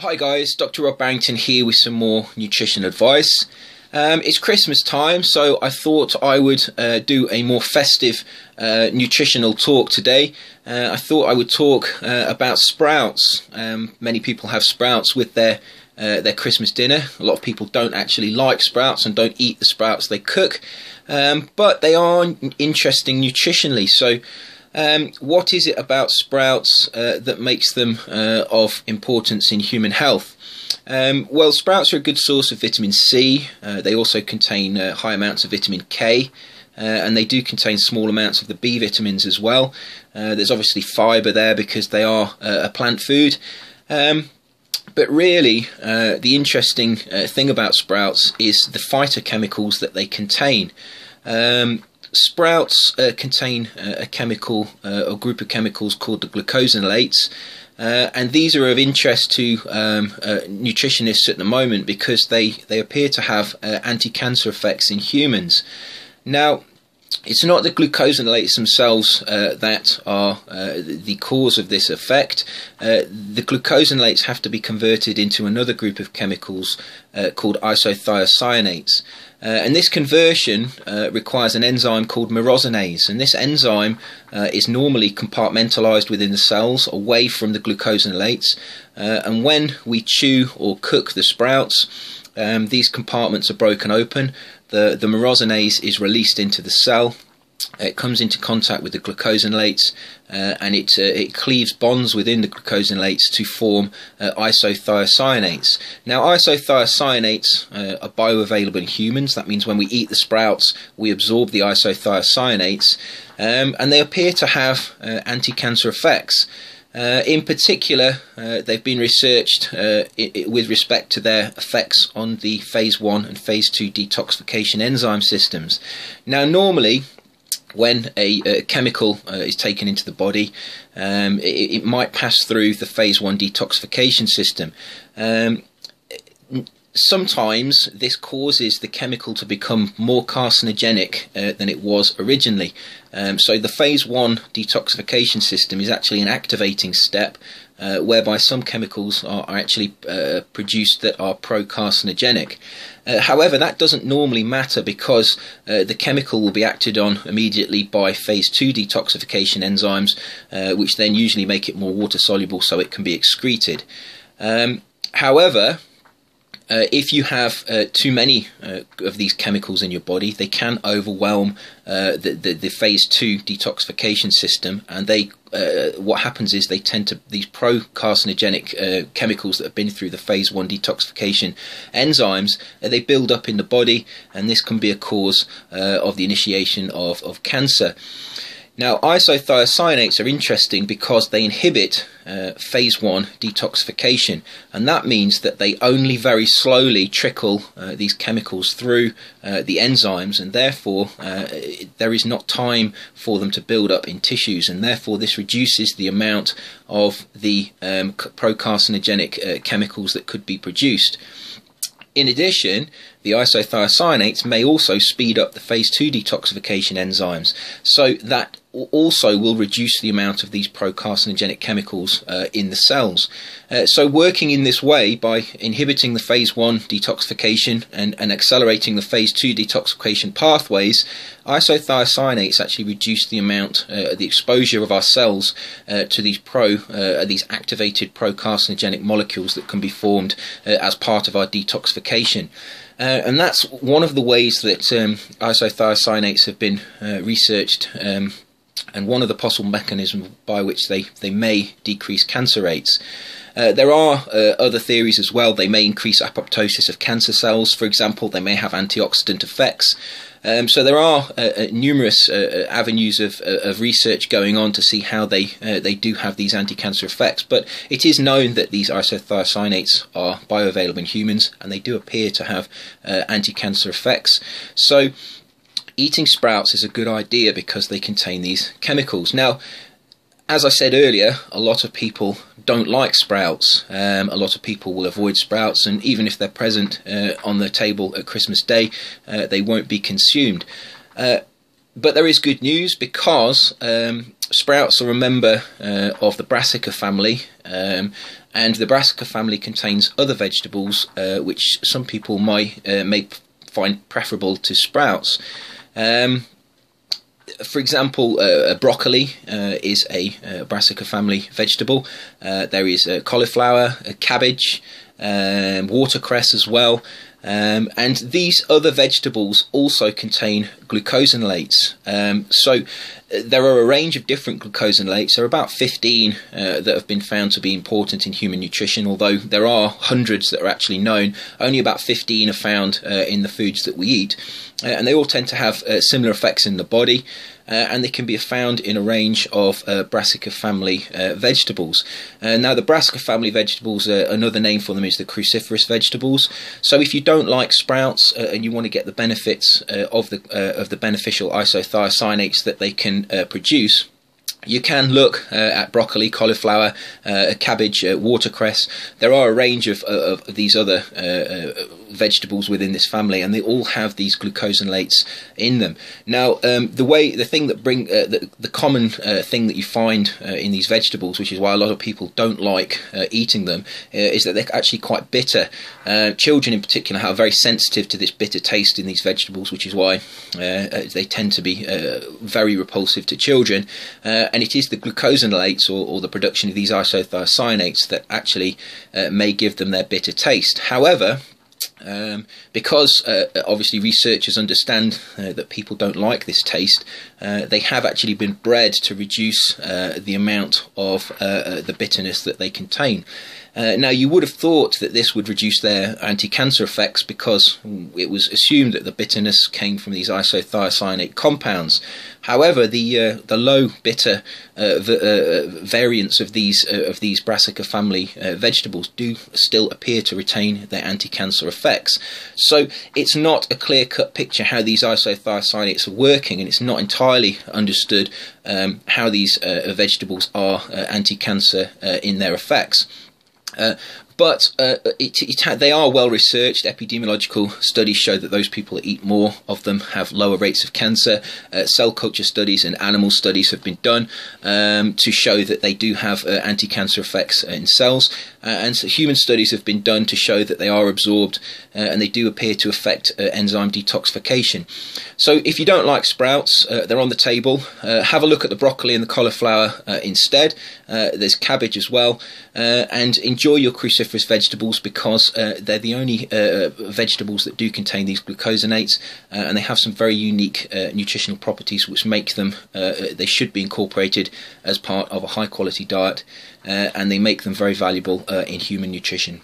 Hi guys, Dr. Rob Barrington here with some more nutrition advice. Um, it's Christmas time, so I thought I would uh, do a more festive uh, nutritional talk today. Uh, I thought I would talk uh, about sprouts. Um, many people have sprouts with their uh, their Christmas dinner. A lot of people don't actually like sprouts and don't eat the sprouts they cook, um, but they are interesting nutritionally. So um, what is it about sprouts uh, that makes them uh, of importance in human health? Um, well, sprouts are a good source of vitamin C. Uh, they also contain uh, high amounts of vitamin K. Uh, and they do contain small amounts of the B vitamins as well. Uh, there's obviously fibre there because they are a plant food. Um, but really, the interesting thing about sprouts is the phytochemicals that they contain. Um, sprouts uh, contain uh, a chemical, uh, a group of chemicals called the glucosinolates. Uh, and these are of interest to um, uh, nutritionists at the moment because they, they appear to have uh, anti cancer effects in humans. Now, it's not the glucosinolates themselves uh, that are uh, the cause of this effect. Uh, the glucosinolates have to be converted into another group of chemicals called isothiocyanates. Uh, and this conversion uh, requires an enzyme called myrosinase, and this enzyme uh, is normally compartmentalized within the cells away from the glucosinolates. Uh, and when we chew or cook the sprouts, um, these compartments are broken open. The, the myrosinase is released into the cell, it comes into contact with the glucosinolates uh, and it, uh, it cleaves bonds within the glucosinolates to form uh, isothiocyanates. Now, isothiocyanates uh, are bioavailable in humans. That means when we eat the sprouts, we absorb the isothiocyanates, um, and they appear to have uh, anti cancer effects. Uh, in particular, uh, they've been researched uh, with respect to their effects on the phase 1 and phase 2 detoxification enzyme systems. Now, normally, when a, a chemical uh, is taken into the body, um, it, it, might pass through the phase one detoxification system. Um, sometimes this causes the chemical to become more carcinogenic uh, than it was originally. Um, so the phase one detoxification system is actually an activating step uh, whereby some chemicals are, are actually uh, produced that are pro-carcinogenic. Uh, however, that doesn't normally matter because uh, the chemical will be acted on immediately by phase 2 detoxification enzymes, uh, which then usually make it more water soluble so it can be excreted. Um, however, uh, if you have uh, too many uh, of these chemicals in your body, they can overwhelm uh, the, the, the phase two detoxification system, and they uh, what happens is they tend to these pro carcinogenic uh, chemicals that have been through the phase one detoxification enzymes they build up in the body, and this can be a cause of the initiation of of cancer. Now, isothiocyanates are interesting because they inhibit uh, phase 1 detoxification, and that means that they only very slowly trickle uh, these chemicals through uh, the enzymes, and therefore uh, there is not time for them to build up in tissues, and therefore this reduces the amount of the um, procarcinogenic uh, chemicals that could be produced. In addition, the isothiocyanates may also speed up the phase 2 detoxification enzymes, so that also will reduce the amount of these procarcinogenic chemicals uh, in the cells. Uh, so, working in this way by inhibiting the phase 1 detoxification and, and accelerating the phase 2 detoxification pathways, isothiocyanates actually reduce the amount, uh, the exposure of our cells uh, to these pro, uh, these activated procarcinogenic molecules that can be formed uh, as part of our detoxification. Uh, and that's one of the ways that um, isothiocyanates have been uh, researched um, and one of the possible mechanisms by which they, they may decrease cancer rates. Uh, there are uh, other theories as well. They may increase apoptosis of cancer cells, for example. They may have antioxidant effects. Um, so there are uh, uh numerous uh, uh, avenues of, of research going on to see how they they do have these anti-cancer effects. But it is known that these isothiocyanates are bioavailable in humans, and they do appear to have anti-cancer effects. So eating sprouts is a good idea because they contain these chemicals. Now, as I said earlier, a lot of people don't like sprouts. Um, a lot of people will avoid sprouts, and even if they're present uh, on the table at Christmas Day, uh, they won't be consumed. Uh, but there is good news because um, sprouts are a member uh, of the brassica family, um, and the brassica family contains other vegetables uh, which some people might uh, may find preferable to sprouts. Um, for example, uh, broccoli uh, is a uh, brassica family vegetable. Uh, there is cauliflower, cabbage, um, watercress as well. Um, and these other vegetables also contain glucosinolates. Um, so uh, there are a range of different glucosinolates. There are about 15 uh, that have been found to be important in human nutrition, although there are hundreds that are actually known. Only about 15 are found uh, in the foods that we eat. Uh, and they all tend to have uh, similar effects in the body. Uh, and they can be found in a range of uh, brassica family uh, vegetables. Now, the brassica family vegetables, another name for them is the cruciferous vegetables. So, if you don't like sprouts and you want to get the benefits of the of the beneficial isothiocyanates that they can produce, you can look uh, at broccoli, cauliflower, uh, cabbage, uh, watercress. There are a range of, of, of these other uh, uh, vegetables within this family, and they all have these glucosinolates in them. Now, um, the way, the thing that bring uh, the, the common thing that you find in these vegetables, which is why a lot of people don't like eating them, is that they're actually quite bitter. children, in particular, are very sensitive to this bitter taste in these vegetables, which is why they tend to be very repulsive to children uh, and it is the glucosinolates or, or, the production of these isothiocyanates that actually uh, may give them their bitter taste. However, um, because uh, obviously researchers understand uh, that people don't like this taste, uh, they have actually been bred to reduce uh, the amount of uh, uh, the bitterness that they contain. Now, you would have thought that this would reduce their anti cancer effects because it was assumed that the bitterness came from these isothiocyanate compounds. However, the uh, the low bitter uh, v- uh, variants of these uh, of these brassica family uh, vegetables do still appear to retain their anti-cancer effects. So it's not a clear-cut picture how these isothiocyanates are working, and it's not entirely understood um, how these uh, vegetables are anti-cancer in their effects. Uh, but uh, it, it they are well researched. Epidemiological studies show that those people that eat more of them have lower rates of cancer. Uh, cell culture studies and animal studies have been done um, to show that they do have uh, anti-cancer effects in cells. Uh, and so human studies have been done to show that they are absorbed uh, and they do appear to affect uh, enzyme detoxification. So if you don't like sprouts, they're on the table. have a look at the broccoli and the cauliflower instead. there's cabbage as well. and enjoy your cruciferous cruciferous vegetables because uh, they're the only uh, vegetables that do contain these glucosinates, uh, and they have some very unique uh, nutritional properties which make them uh, they should be incorporated as part of a high quality diet, and they make them very valuable in human nutrition.